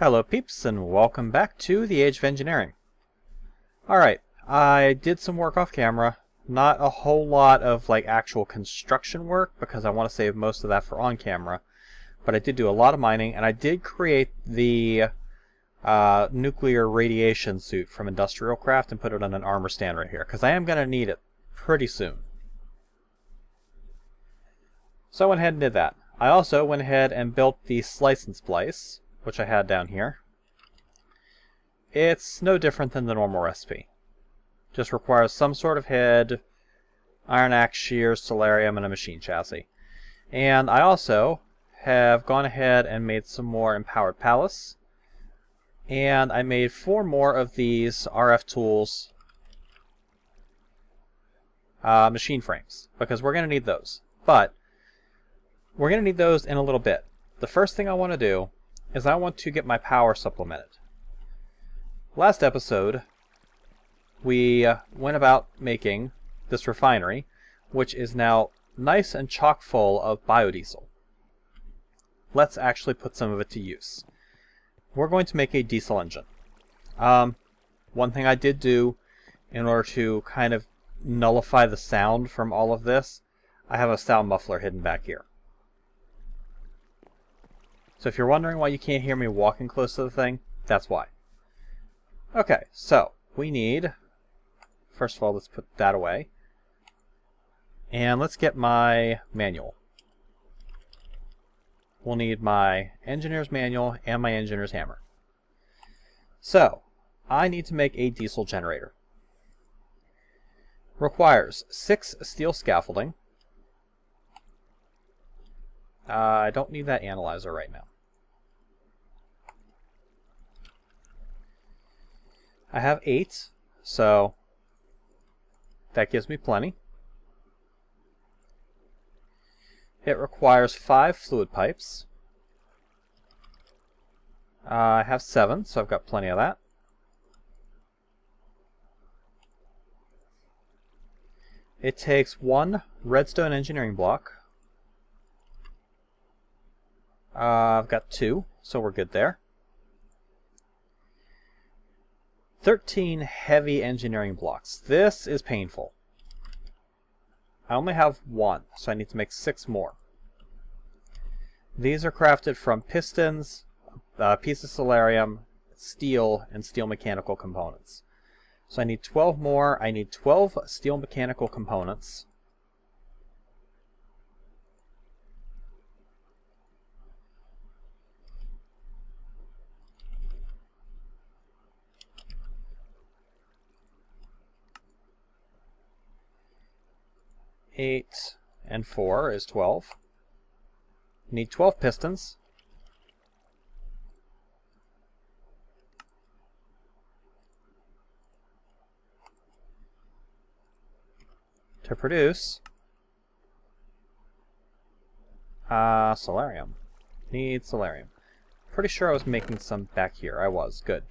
Hello peeps and welcome back to the Age of Engineering. Alright, I did some work off camera. Not a whole lot of like actual construction work because I want to save most of that for on camera. But I did do a lot of mining and I did create the uh, nuclear radiation suit from Industrial Craft and put it on an armor stand right here because I am going to need it pretty soon. So I went ahead and did that. I also went ahead and built the slice and splice, which I had down here. It's no different than the normal recipe. Just requires some sort of head, iron axe shears, soularium, and a machine chassis. And I also have gone ahead and made some more empowered palis. And I made four more of these RF tools uh, machine frames, because we're going to need those. But we're going to need those in a little bit. The first thing I want to do is I want to get my power supplemented. Last episode, we uh, went about making this refinery, which is now nice and chock full of biodiesel. Let's actually put some of it to use. We're going to make a diesel engine. Um, one thing I did do in order to kind of nullify the sound from all of this, I have a sound muffler hidden back here. So if you're wondering why you can't hear me walking close to the thing, that's why. Okay, so we need, first of all, let's put that away. And let's get my manual. We'll need my engineer's manual and my engineer's hammer. So, I need to make a diesel generator. Requires six steel scaffolding. Uh, I don't need that analyzer right now. I have eight, so that gives me plenty. It requires five fluid pipes. Uh, I have seven, so I've got plenty of that. It takes one redstone engineering block. Uh, I've got two, so we're good there. 13 heavy engineering blocks. This is painful. I only have one, so I need to make six more. These are crafted from pistons, uh, a piece of soularium, steel, and steel mechanical components. So I need 12 more. I need 12 steel mechanical components. Eight and four is 12. Need 12 pistons. To produce uh, soularium. Need soularium. Pretty sure I was making some back here. I was. Good.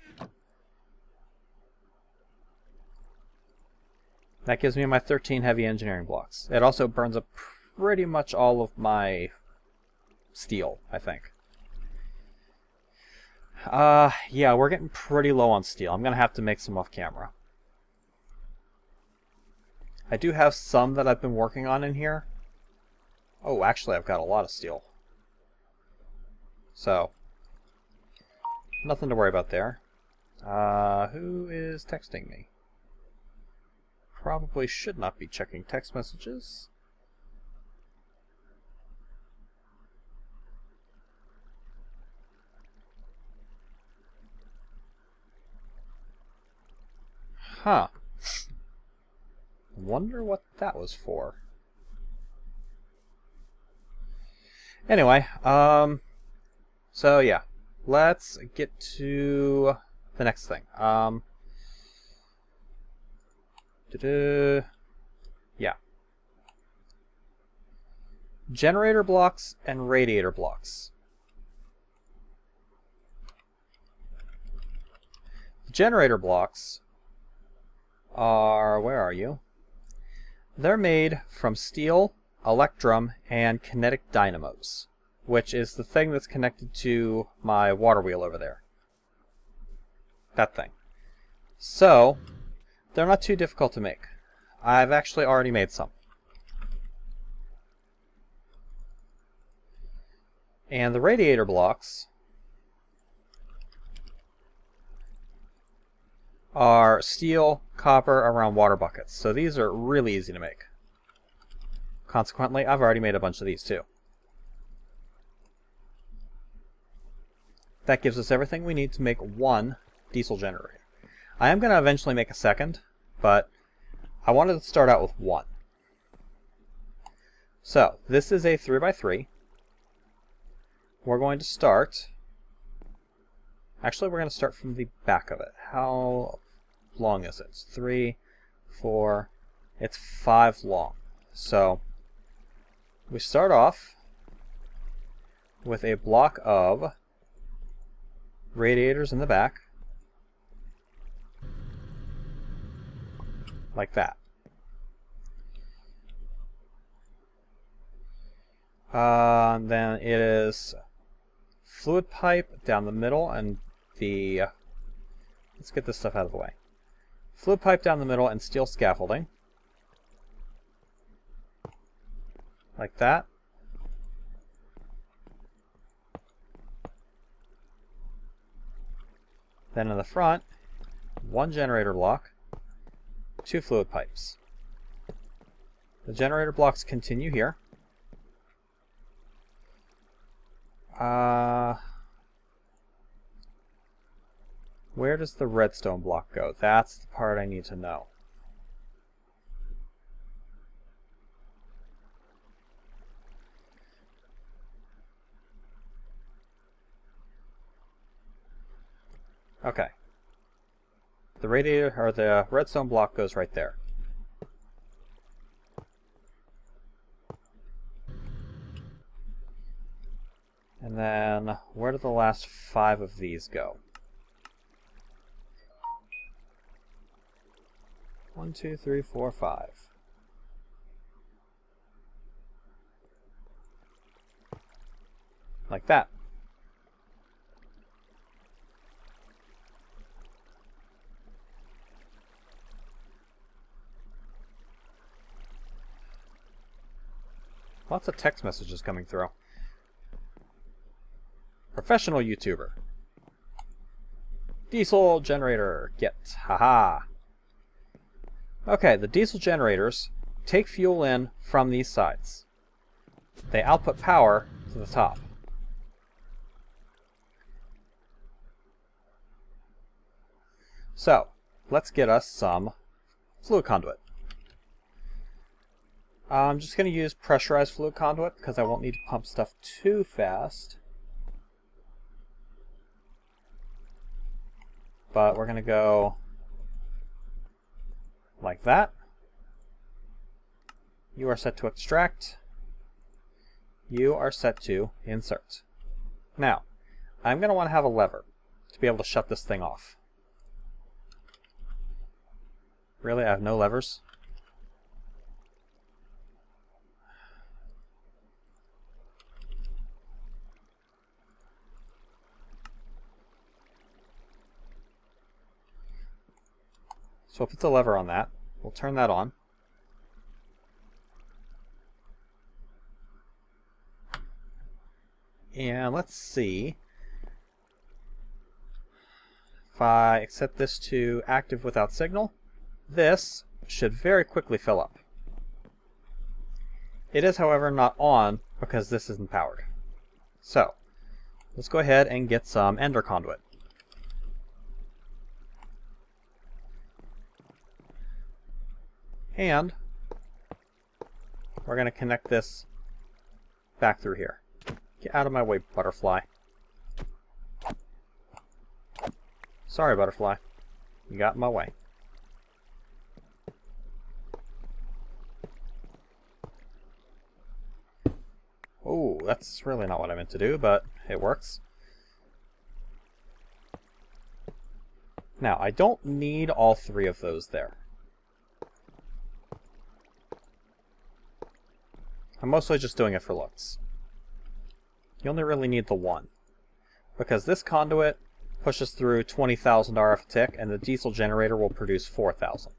That gives me my 13 heavy engineering blocks. It also burns up pretty much all of my steel, I think. Uh, yeah, we're getting pretty low on steel. I'm going to have to make some off camera. I do have some that I've been working on in here. Oh, actually, I've got a lot of steel. So, nothing to worry about there. Uh, who is texting me? Probably should not be checking text messages. Huh. Wonder what that was for. Anyway, um, so yeah, let's get to the next thing. Um, yeah. Generator blocks and radiator blocks. The generator blocks are, where are you? They're made from steel, electrum, and kinetic dynamos, which is the thing that's connected to my water wheel over there. that thing. So, they're not too difficult to make. I've actually already made some. And the radiator blocks are steel, copper around water buckets. So these are really easy to make. Consequently, I've already made a bunch of these too. That gives us everything we need to make one diesel generator. I am going to eventually make a second, but I wanted to start out with one. So, this is a 3x3. We're going to start... Actually, we're going to start from the back of it. How long is it? It's three, four, it's five long. So, we start off with a block of radiators in the back. Like that. Uh, then it is fluid pipe down the middle and the... Let's get this stuff out of the way. Fluid pipe down the middle and steel scaffolding. Like that. Then in the front, one generator block, two fluid pipes. The generator blocks continue here. Uh, where does the redstone block go? That's the part I need to know. Okay. The radiator, or the redstone block goes right there. And then, where do the last five of these go? One, two, three, four, five. Like that. Lots of text messages coming through. Professional YouTuber. Diesel generator. Get. Haha. Okay, the diesel generators take fuel in from these sides. They output power to the top. So, let's get us some fluid conduit. I'm just going to use pressurized fluid conduit because I won't need to pump stuff too fast. But we're going to go like that. You are set to extract. You are set to insert. Now, I'm going to want to have a lever to be able to shut this thing off. Really? I have no levers? So if it's a lever on that. We'll turn that on. And let's see if I set this to active without signal, this should very quickly fill up. It is, however, not on because this isn't powered. So, let's go ahead and get some ender conduit. And we're going to connect this back through here. Get out of my way, butterfly. Sorry, butterfly. You got in my way. Oh, that's really not what I meant to do, but it works. Now, I don't need all three of those there. I'm mostly just doing it for looks. You only really need the one. Because this conduit pushes through 20,000 RF a tick, and the diesel generator will produce 4,000.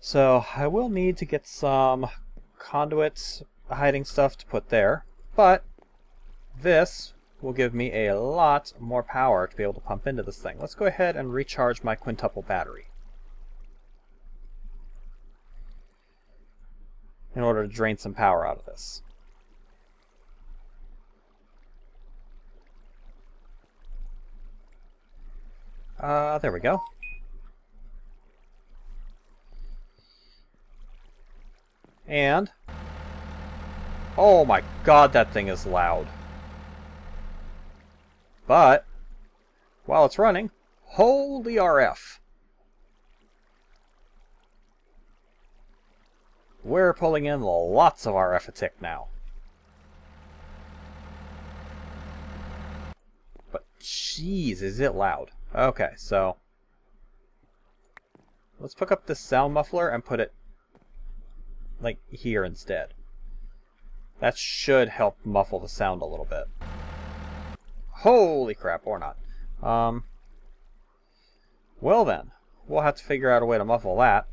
So I will need to get some conduit hiding stuff to put there, but this will give me a lot more power to be able to pump into this thing. Let's go ahead and recharge my quintuple battery. In order to drain some power out of this. Uh, there we go. And... Oh my god, that thing is loud. But, while it's running, holy RF! We're pulling in lots of RF now. But jeez, is it loud. Okay, so let's pick up this sound muffler and put it like here instead. That should help muffle the sound a little bit. Holy crap, or not. Um, well then, we'll have to figure out a way to muffle that.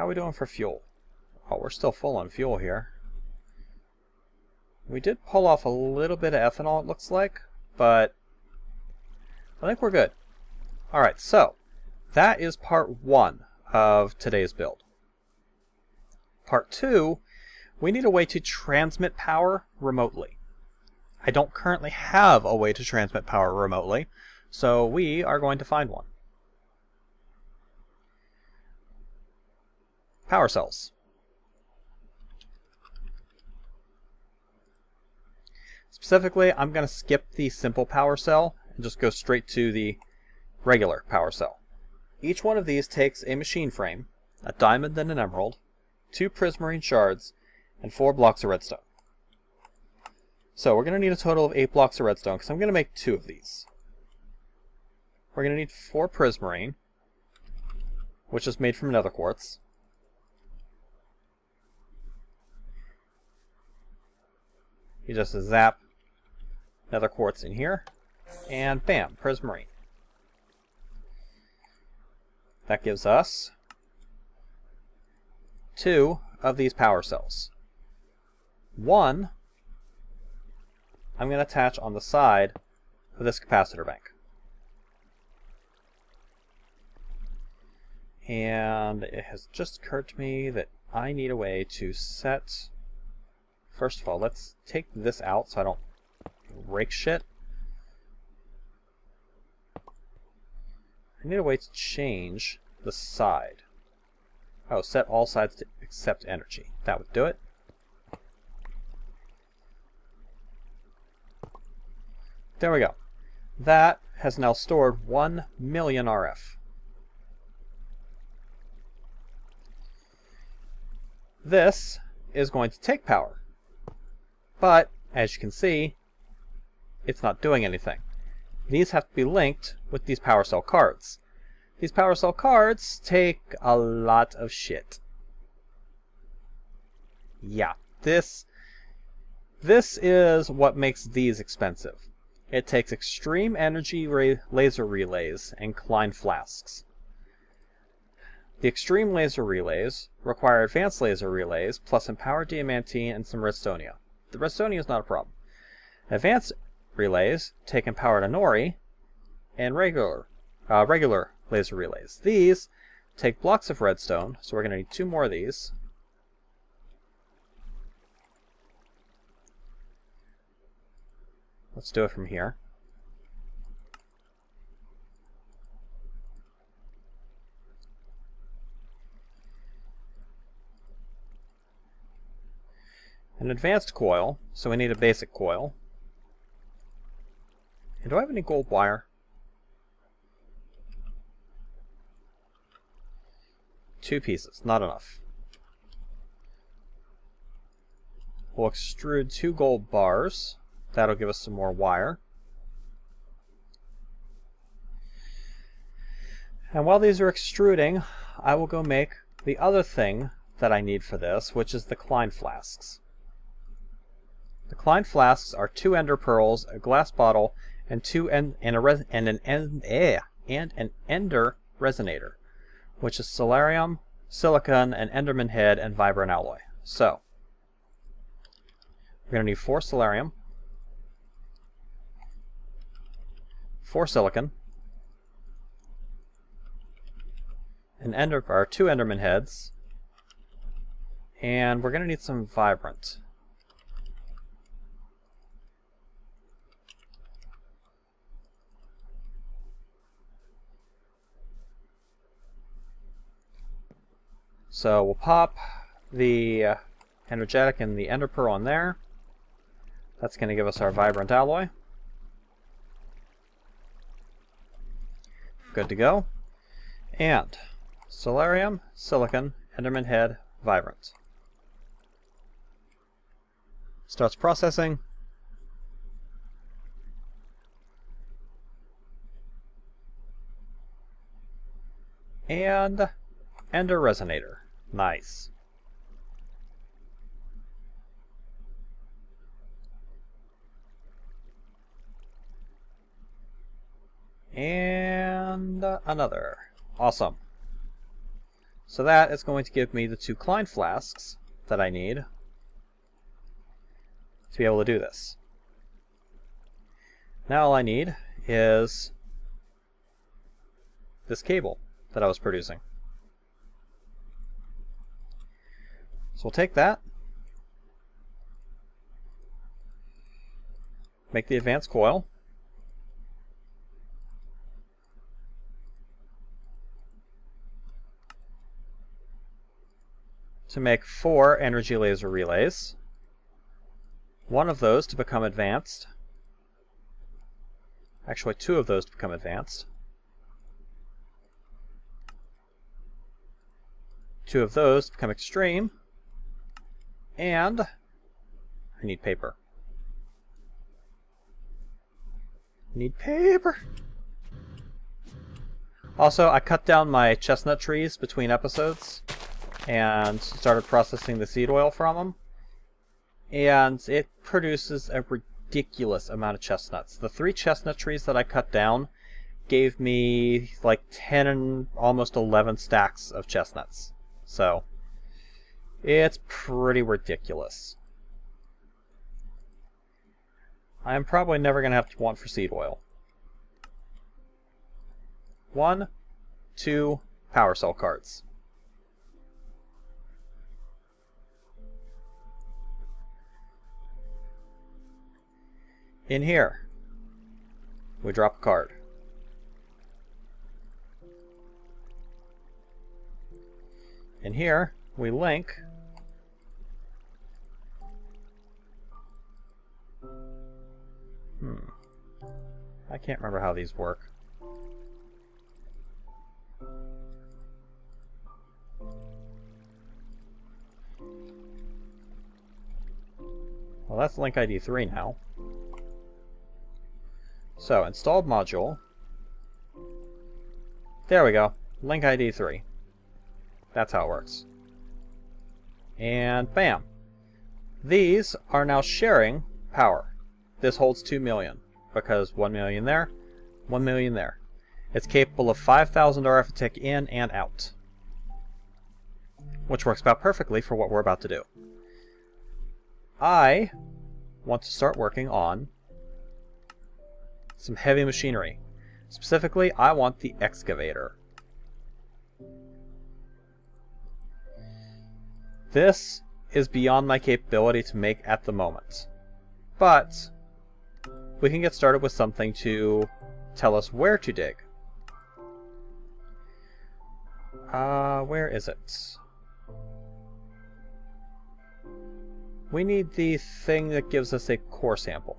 How are we doing for fuel? Oh, we're still full on fuel here. We did pull off a little bit of ethanol, it looks like but I think we're good. Alright, so that is part one of today's build. Part two, we need a way to transmit power remotely. I don't currently have a way to transmit power remotely, so we are going to find one. Power cells. Specifically, I'm going to skip the simple power cell and just go straight to the regular power cell. Each one of these takes a machine frame, a diamond and an emerald, two prismarine shards, and four blocks of redstone. So we're going to need a total of eight blocks of redstone because I'm going to make two of these. We're going to need four prismarine, which is made from nether quartz. You just zap another quartz in here. And bam, prismarine. That gives us two of these power cells. One I'm going to attach on the side of this capacitor bank. And it has just occurred to me that I need a way to set... First of all, let's take this out so I don't break shit. I need a way to change the side. Oh, set all sides to accept energy. That would do it. There we go. That has now stored 1 million RF. This is going to take power. But, as you can see, it's not doing anything. These have to be linked with these power cell cards. These power cell cards take a lot of shit. Yeah, this this is what makes these expensive. It takes extreme energy laser relays and Klein flasks. The extreme laser relays require advanced laser relays plus empowered diamatine and some redstonia. The redstonia is not a problem. Advanced relays take empowered Enori and regular, uh, regular laser relays. These take blocks of redstone, so we're going to need two more of these. Let's do it from here. An advanced coil, so we need a basic coil. And do I have any gold wire? Two pieces, not enough. We'll extrude two gold bars. That'll give us some more wire. And while these are extruding, I will go make the other thing that I need for this, which is the Klein flasks. The Klein flasks are two ender pearls, a glass bottle, and two en and a res and an en eh, and an ender resonator, which is soularium, silicon, an enderman head, and vibrant alloy. So we're going to need four soularium, four silicon, an ender or two enderman heads, and we're going to need some vibrant. So we'll pop the uh, energetic and the ender pearl on there. That's going to give us our vibrant alloy. Good to go. And soularium, silicon, enderman head, vibrant. Starts processing. And Ender Resonator. Nice. And another. Awesome. So that is going to give me the two Klein flasks that I need to be able to do this. Now all I need is this cable that I was producing. So we'll take that, make the advanced coil, to make four energy laser relays, one of those to become advanced, actually two of those to become advanced, two of those to become extreme, and I need paper. Need paper. Also, I cut down my chestnut trees between episodes and started processing the seed oil from them. And it produces a ridiculous amount of chestnuts. The three chestnut trees that I cut down gave me like 10 and almost 11 stacks of chestnuts. So, it's pretty ridiculous. I'm probably never going to have to want for seed oil. One, two power cell cards. In here, we drop a card. In here, we link Hmm. I can't remember how these work. Well, that's link ID 3 now. So, installed module. There we go. Link ID 3. That's how it works. And bam. These are now sharing power. This holds 2 million because 1 million there, 1 million there. It's capable of 5,000 RF a tick in and out, which works about perfectly for what we're about to do. I want to start working on some heavy machinery. Specifically, I want the excavator. This is beyond my capability to make at the moment. But we can get started with something to tell us where to dig. Uh, where is it? We need the thing that gives us a core sample.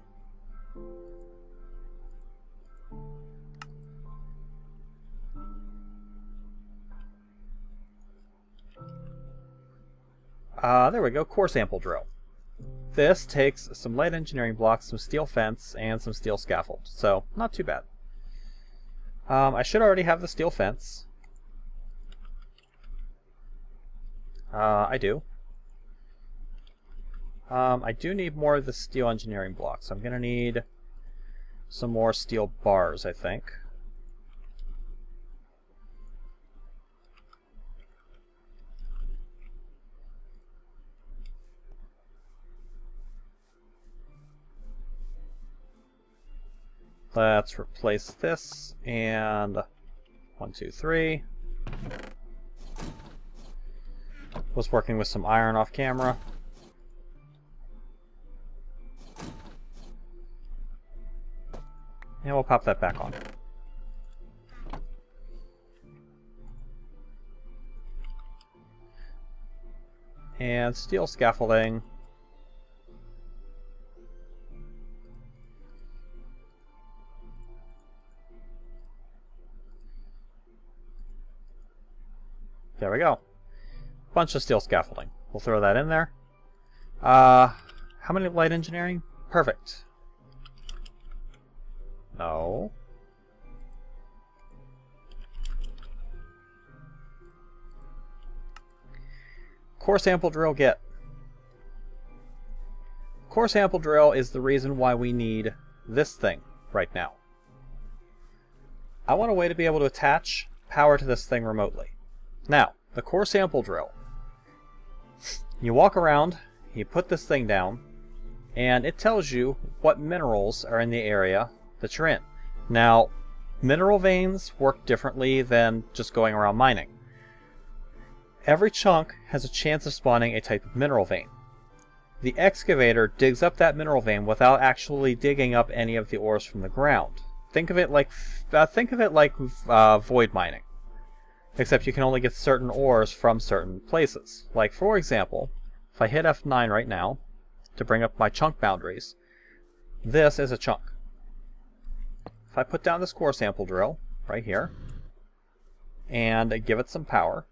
Uh, there we go, core sample drill. This takes some light engineering blocks, some steel fence, and some steel scaffold. So, not too bad. Um, I should already have the steel fence. Uh, I do. Um, I do need more of the steel engineering blocks. I'm going to need some more steel bars, I think. Let's replace this and one, two, three. Was working with some iron off camera. And we'll pop that back on. And steel scaffolding. Go. Bunch of steel scaffolding. We'll throw that in there. Uh, how many light engineering? Perfect. No. Core sample drill get. Core sample drill is the reason why we need this thing right now. I want a way to be able to attach power to this thing remotely. Now, the core sample drill. You walk around, you put this thing down, and it tells you what minerals are in the area that you're in. Now, mineral veins work differently than just going around mining. Every chunk has a chance of spawning a type of mineral vein. The excavator digs up that mineral vein without actually digging up any of the ores from the ground. Think of it like uh, think of it like uh, void mining. Except you can only get certain ores from certain places. Like, for example, if I hit F9 right now to bring up my chunk boundaries, this is a chunk. If I put down this core sample drill right here and give it some power,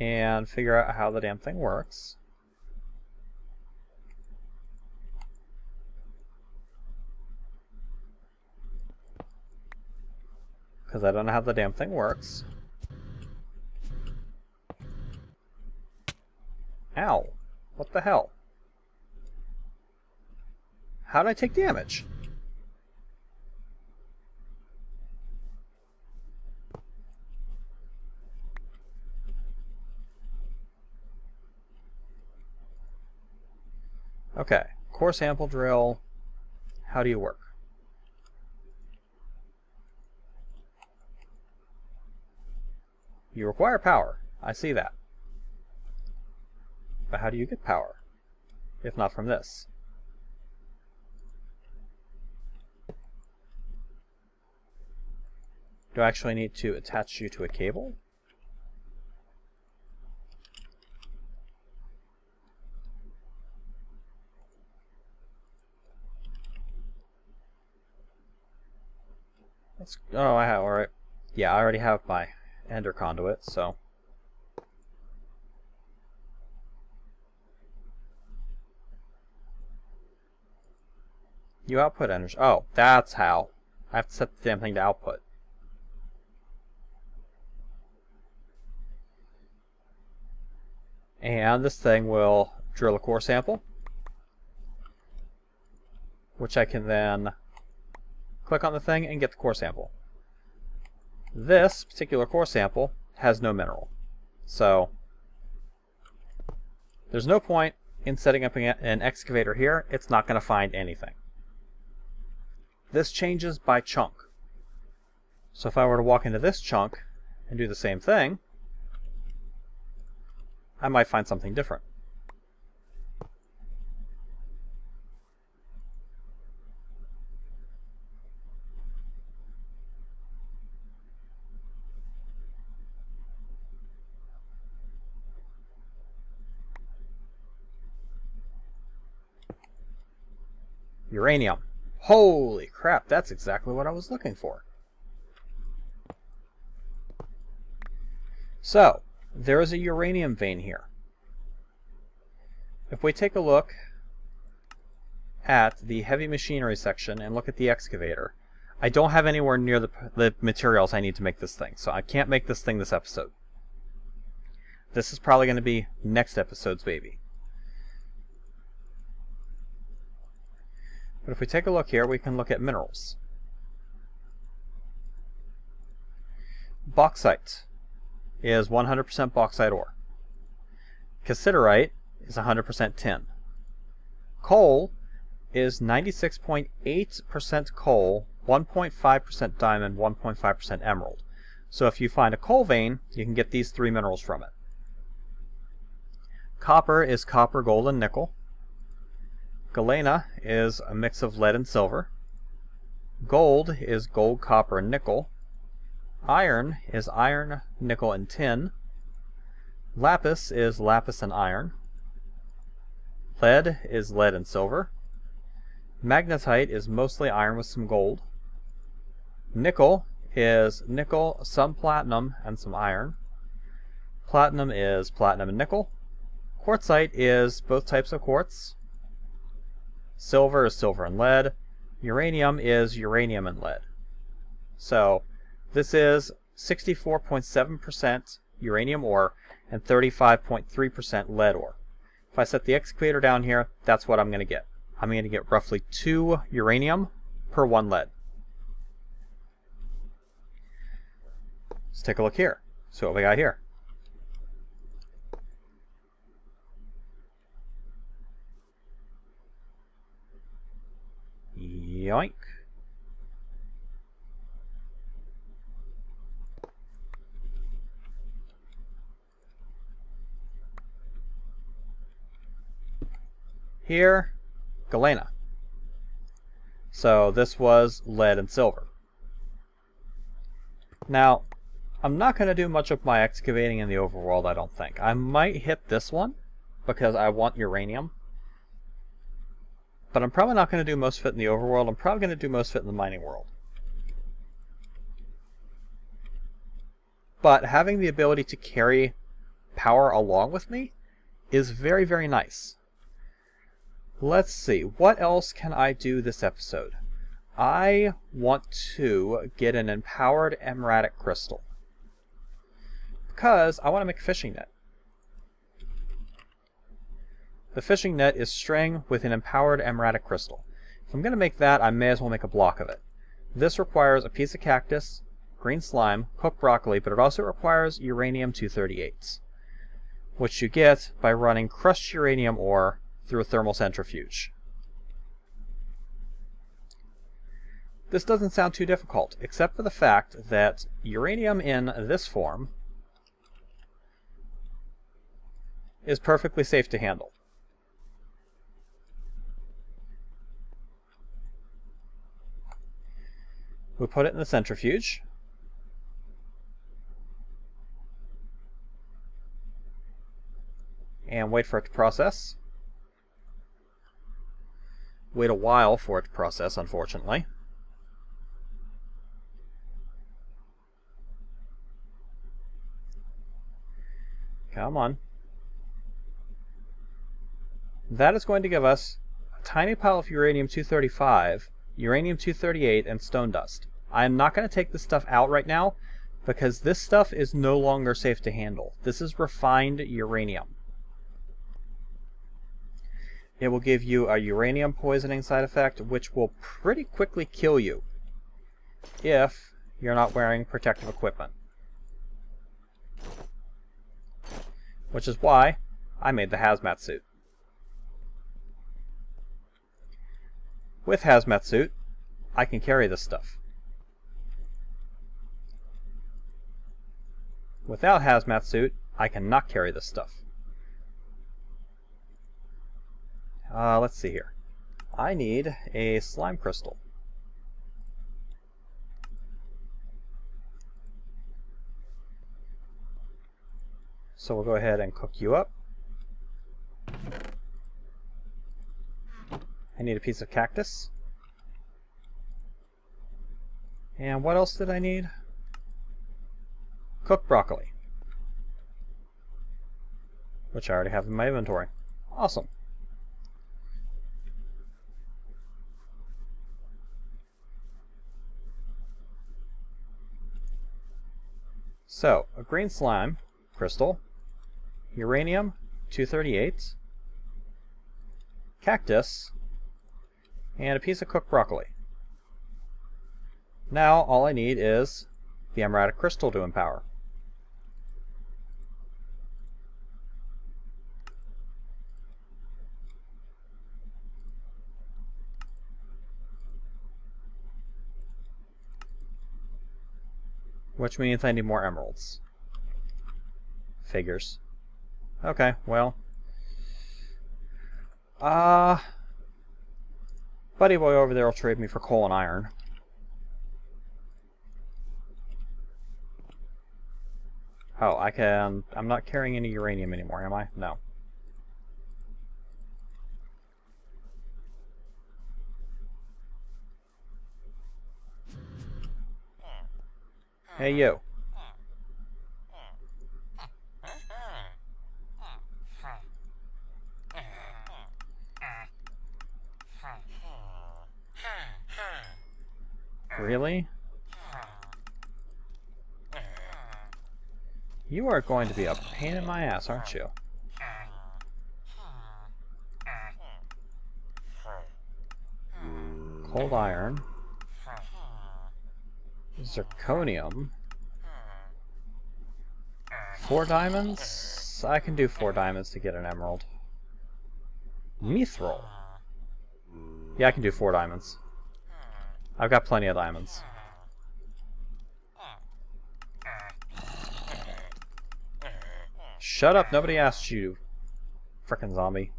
and figure out how the damn thing works, because I don't know how the damn thing works. Ow. What the hell? How did I take damage? Okay, core sample drill. How do you work? You require power. I see that. But how do you get power? If not from this. Do I actually need to attach you to a cable? Oh, I have, alright. Yeah, I already have my ender conduit, so. You output energy. Oh, that's how. I have to set the damn thing to output. And this thing will drill a core sample, which I can then click on the thing and get the core sample. This particular core sample has no mineral. So there's no point in setting up an excavator here. It's not going to find anything. This changes by chunk. So if I were to walk into this chunk and do the same thing, I might find something different. Uranium. Holy crap, that's exactly what I was looking for. So, there is a uranium vein here. If we take a look at the heavy machinery section and look at the excavator, I don't have anywhere near the, the materials I need to make this thing, so I can't make this thing this episode. This is probably going to be next episode's baby. But if we take a look here, we can look at minerals. Bauxite is 100% bauxite ore. Cassiterite is 100% tin. Coal is 96.8% coal, 1.5% diamond, 1.5% emerald. So if you find a coal vein, you can get these three minerals from it. Copper is copper, gold, and nickel. Galena is a mix of lead and silver. Gold is gold, copper, and nickel. Iron is iron, nickel, and tin. Lapis is lapis and iron. Lead is lead and silver. Magnetite is mostly iron with some gold. Nickel is nickel, some platinum, and some iron. Platinum is platinum and nickel. Quartzite is both types of quartz. Silver is silver and lead. Uranium is uranium and lead. So this is 64.7% uranium ore and 35.3% lead ore. If I set the excavator down here, that's what I'm going to get. I'm going to get roughly 2 uranium per 1 lead. Let's take a look here. So what we got here. Yoink. Here, galena. So this was lead and silver. Now, I'm not going to do much of my excavating in the overworld, I don't think. I might hit this one because I want uranium. But I'm probably not going to do most of it in the overworld. I'm probably going to do most of it in the mining world. But having the ability to carry power along with me is very, very nice. Let's see, what else can I do this episode? I want to get an empowered emeradic crystal. Because I want to make a fishing net. The fishing net is string with an empowered emeradic crystal. If I'm going to make that, I may as well make a block of it. This requires a piece of cactus, green slime, cooked broccoli, but it also requires uranium-238, which you get by running crushed uranium ore through a thermal centrifuge. This doesn't sound too difficult, except for the fact that uranium in this form is perfectly safe to handle. We put it in the centrifuge. And wait for it to process. Wait a while for it to process, unfortunately. Come on. That is going to give us a tiny pile of uranium-235, uranium-238, and stone dust. I am not going to take this stuff out right now because this stuff is no longer safe to handle. This is refined uranium. It will give you a uranium poisoning side effect, which will pretty quickly kill you if you're not wearing protective equipment. Which is why I made the hazmat suit. With hazmat suit, I can carry this stuff. Without hazmat suit, I cannot carry this stuff. Uh, let's see here. I need a slime crystal. So we'll go ahead and cook you up. I need a piece of cactus. And what else did I need? Cooked broccoli. Which I already have in my inventory. Awesome. So, a green slime crystal, uranium, 238, cactus, and a piece of cooked broccoli. Now all I need is the emerald crystal to empower. Which means I need more emeralds. Figures. Okay, well. Uh, Buddy boy over there will trade me for coal and iron. Oh, I can... I'm not carrying any uranium anymore, am I? No. Hey, you. Really? You are going to be a pain in my ass, aren't you? Cold iron. Zirconium. Four diamonds? I can do four diamonds to get an emerald. Mithril. Yeah, I can do four diamonds. I've got plenty of diamonds. Shut up, nobody asked you, frickin' zombie.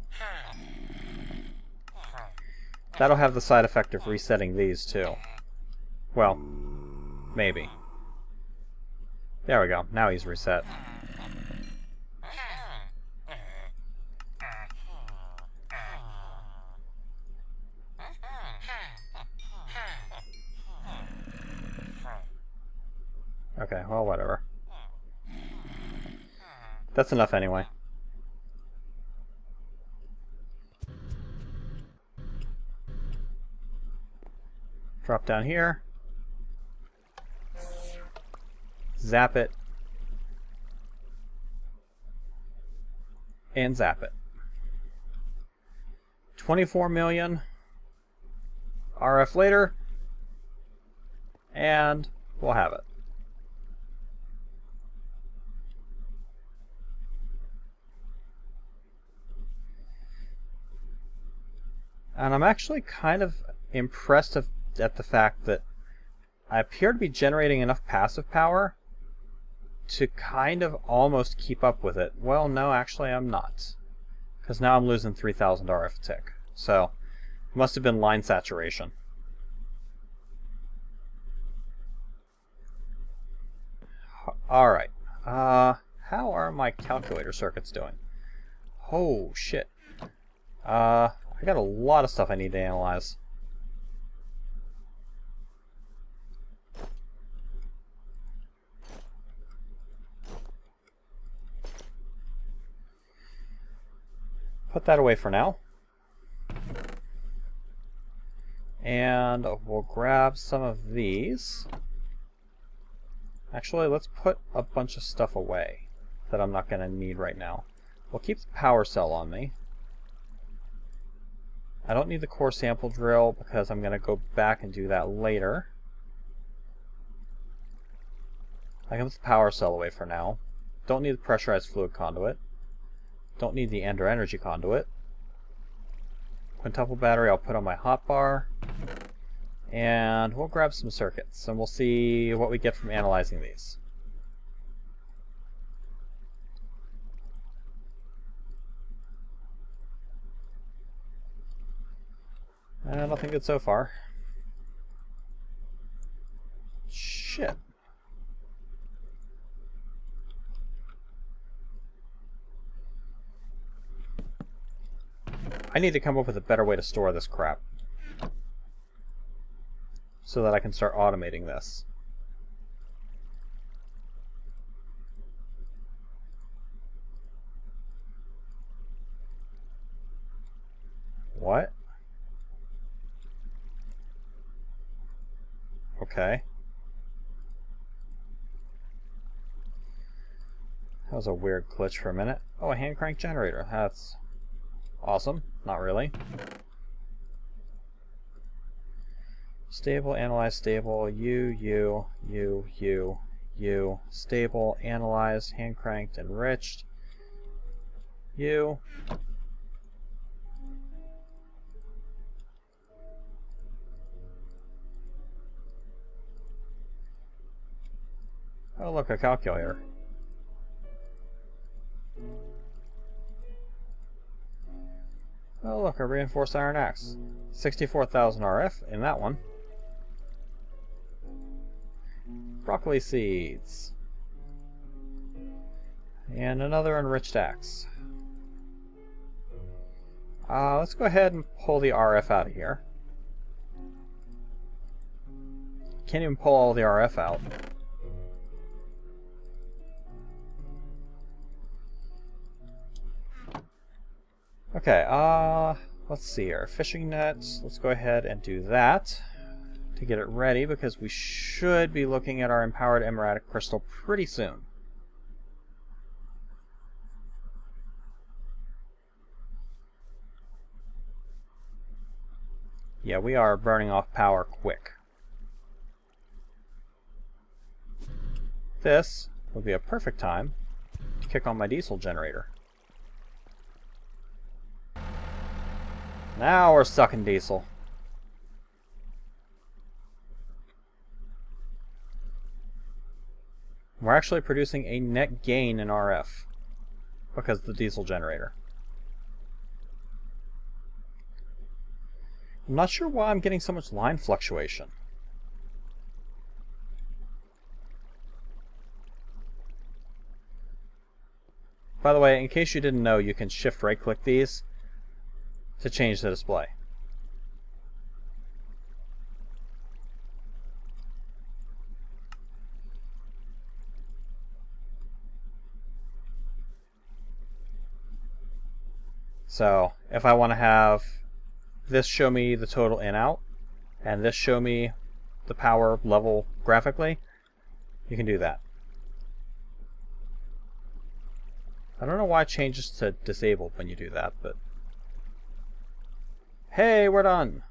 That'll have the side effect of resetting these, too. Well, maybe. There we go, now he's reset. Okay, well, whatever. That's enough anyway. Drop down here. Zap it. And zap it. 24 million. RF later. And we'll have it. And I'm actually kind of impressed of, at the fact that I appear to be generating enough passive power to kind of almost keep up with it. Well, no, actually I'm not. Because now I'm losing 3,000 RF tick. So, must have been line saturation. Alright. Uh, how are my calculator circuits doing? Oh, shit. Uh, I got a lot of stuff I need to analyze. Put that away for now. And we'll grab some of these. Actually, let's put a bunch of stuff away that I'm not going to need right now. We'll keep the power cell on me. I don't need the core sample drill because I'm going to go back and do that later. I can put the power cell away for now. Don't need the pressurized fluid conduit. Don't need the Ender energy conduit. Quintuple battery I'll put on my hotbar. And we'll grab some circuits and we'll see what we get from analyzing these. Uh, nothing good so far. Shit. I need to come up with a better way to store this crap. So that I can start automating this. What? Okay. That was a weird glitch for a minute. Oh, a hand crank generator. That's awesome. Not really. Stable, analyze, stable, you, you, you, you, you, stable, analyzed, hand cranked, enriched, you. Oh look, a calculator. Oh look, a reinforced iron axe. 64,000 RF in that one. Broccoli seeds. And another enriched axe. Uh, let's go ahead and pull the RF out of here. Can't even pull all the RF out. Okay, uh, let's see here. Fishing nets, let's go ahead and do that to get it ready because we should be looking at our empowered emeradic crystal pretty soon. Yeah, we are burning off power quick. This would be a perfect time to kick on my diesel generator. Now we're sucking diesel. We're actually producing a net gain in RF because of the diesel generator. I'm not sure why I'm getting so much line fluctuation. By the way, in case you didn't know, you can shift right click these to change the display. So if I want to have this show me the total in out and this show me the power level graphically, you can do that. I don't know why it changes to disabled when you do that, but Hey, we're done!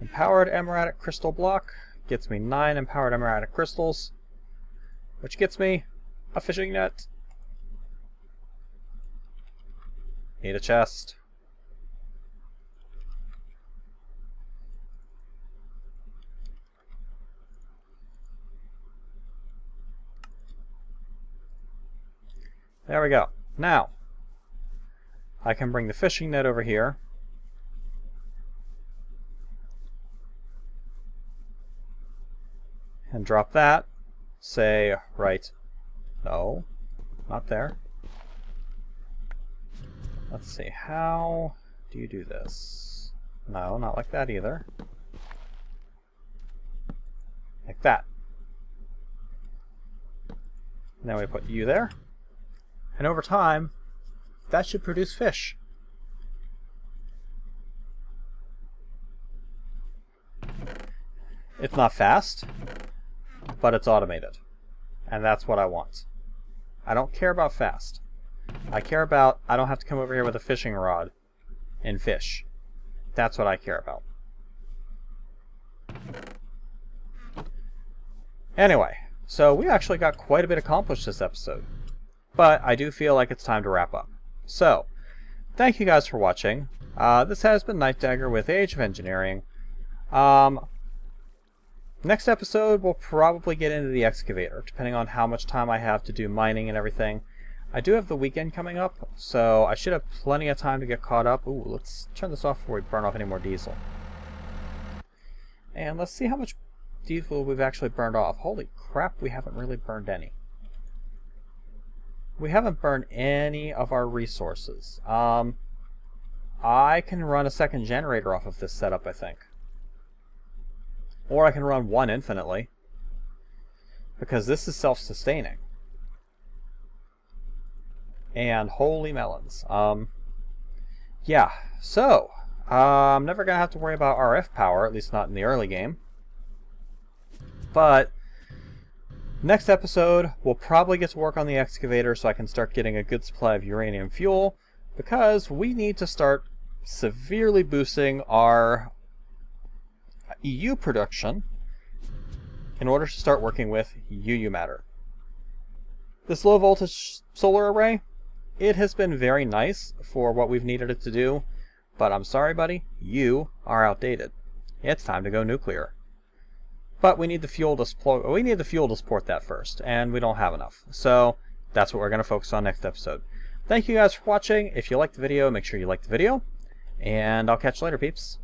Empowered Emeradic Crystal Block gets me 9 Empowered Emeradic Crystals, which gets me a fishing net. Need a chest. There we go. Now, I can bring the fishing net over here. And drop that. Say, right, no, not there. Let's see, how do you do this? No, not like that either. Like that. Now we put you there. And over time, that should produce fish. It's not fast, but it's automated. And that's what I want. I don't care about fast. I care about I don't have to come over here with a fishing rod and fish. That's what I care about. Anyway, so we actually got quite a bit accomplished this episode. But I do feel like it's time to wrap up. So, thank you guys for watching. Uh, this has been Nightdagger with Age of Engineering. Um, next episode, we'll probably get into the excavator, depending on how much time I have to do mining and everything. I do have the weekend coming up, so I should have plenty of time to get caught up. Ooh, let's turn this off before we burn off any more diesel. And let's see how much diesel we've actually burned off. Holy crap, we haven't really burned any we haven't burned any of our resources. Um, I can run a second generator off of this setup, I think. Or I can run one infinitely. Because this is self-sustaining. And holy melons. Um, yeah, so, uh, I'm never going to have to worry about RF power, at least not in the early game. But Next episode, we'll probably get to work on the excavator so I can start getting a good supply of uranium fuel because we need to start severely boosting our EU production in order to start working with UU matter. This low voltage solar array, it has been very nice for what we've needed it to do, but I'm sorry buddy, you are outdated. It's time to go nuclear. But we need the fuel to support, we need the fuel to support that first, and we don't have enough. So that's what we're going to focus on next episode. Thank you guys for watching. If you liked the video, make sure you like the video, and I'll catch you later, peeps.